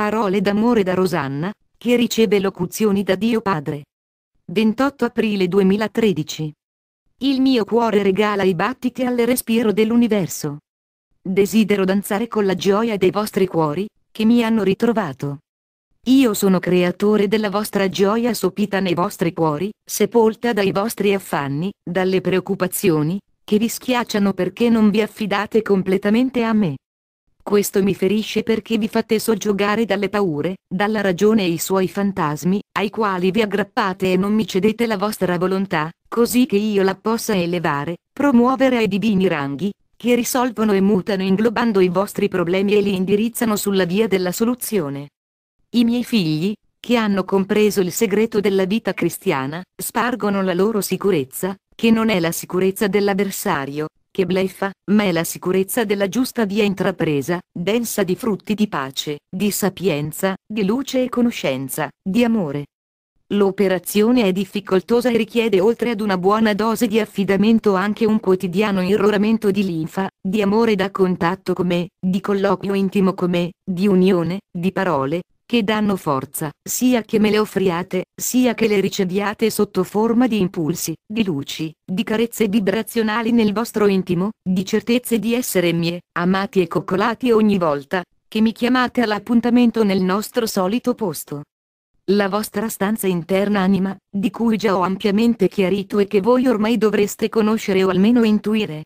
Parole d'amore da Rosanna, che riceve locuzioni da Dio Padre. 28 aprile 2013. Il mio cuore regala i battiti al respiro dell'universo. Desidero danzare con la gioia dei vostri cuori, che mi hanno ritrovato. Io sono creatore della vostra gioia sopita nei vostri cuori, sepolta dai vostri affanni, dalle preoccupazioni, che vi schiacciano perché non vi affidate completamente a me. Questo mi ferisce perché vi fate soggiogare dalle paure, dalla ragione e i suoi fantasmi, ai quali vi aggrappate e non mi cedete la vostra volontà, così che io la possa elevare, promuovere ai divini ranghi, che risolvono e mutano inglobando i vostri problemi e li indirizzano sulla via della soluzione. I miei figli, che hanno compreso il segreto della vita cristiana, spargono la loro sicurezza, che non è la sicurezza dell'avversario, che bleffa, ma è la sicurezza della giusta via intrapresa, densa di frutti di pace, di sapienza, di luce e conoscenza, di amore. L'operazione è difficoltosa e richiede oltre ad una buona dose di affidamento anche un quotidiano irroramento di linfa, di amore da contatto con me, di colloquio intimo con me, di unione, di parole, che danno forza, sia che me le offriate, sia che le riceviate sotto forma di impulsi, di luci, di carezze vibrazionali nel vostro intimo, di certezze di essere mie, amati e coccolati ogni volta, che mi chiamate all'appuntamento nel nostro solito posto. La vostra stanza interna anima, di cui già ho ampiamente chiarito e che voi ormai dovreste conoscere o almeno intuire,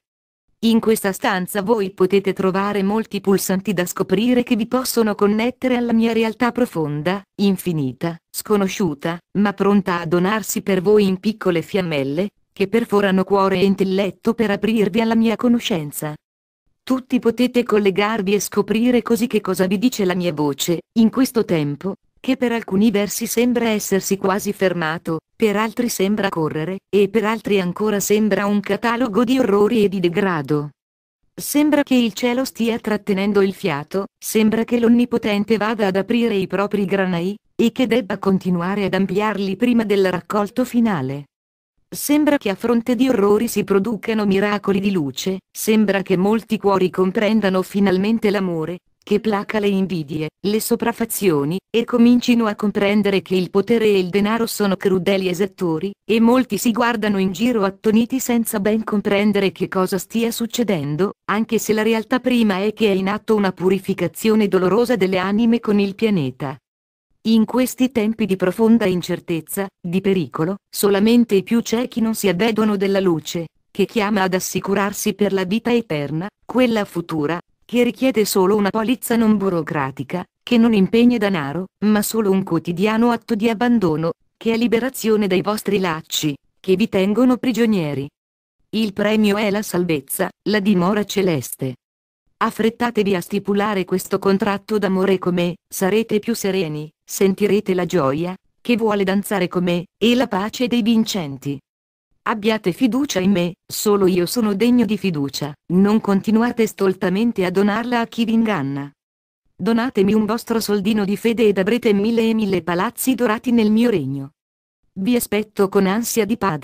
in questa stanza voi potete trovare molti pulsanti da scoprire che vi possono connettere alla mia realtà profonda, infinita, sconosciuta, ma pronta a donarsi per voi in piccole fiammelle, che perforano cuore e intelletto per aprirvi alla mia conoscenza. Tutti potete collegarvi e scoprire così che cosa vi dice la mia voce, in questo tempo, che per alcuni versi sembra essersi quasi fermato, per altri sembra correre, e per altri ancora sembra un catalogo di orrori e di degrado. Sembra che il cielo stia trattenendo il fiato, sembra che l'Onnipotente vada ad aprire i propri granai, e che debba continuare ad ampliarli prima del raccolto finale. Sembra che a fronte di orrori si producano miracoli di luce, sembra che molti cuori comprendano finalmente l'amore, che placa le invidie, le sopraffazioni, e comincino a comprendere che il potere e il denaro sono crudeli esattori, e molti si guardano in giro attoniti senza ben comprendere che cosa stia succedendo, anche se la realtà prima è che è in atto una purificazione dolorosa delle anime con il pianeta. In questi tempi di profonda incertezza, di pericolo, solamente i più ciechi non si avvedono della luce, che chiama ad assicurarsi per la vita eterna, quella futura, che richiede solo una polizza non burocratica, che non impegna denaro, ma solo un quotidiano atto di abbandono, che è liberazione dai vostri lacci, che vi tengono prigionieri. Il premio è la salvezza, la dimora celeste. Affrettatevi a stipulare questo contratto d'amore con me, sarete più sereni, sentirete la gioia, che vuole danzare con me, e la pace dei vincenti. Abbiate fiducia in me, solo io sono degno di fiducia, non continuate stoltamente a donarla a chi vi inganna. Donatemi un vostro soldino di fede ed avrete mille e mille palazzi dorati nel mio regno. Vi aspetto con ansia di padre.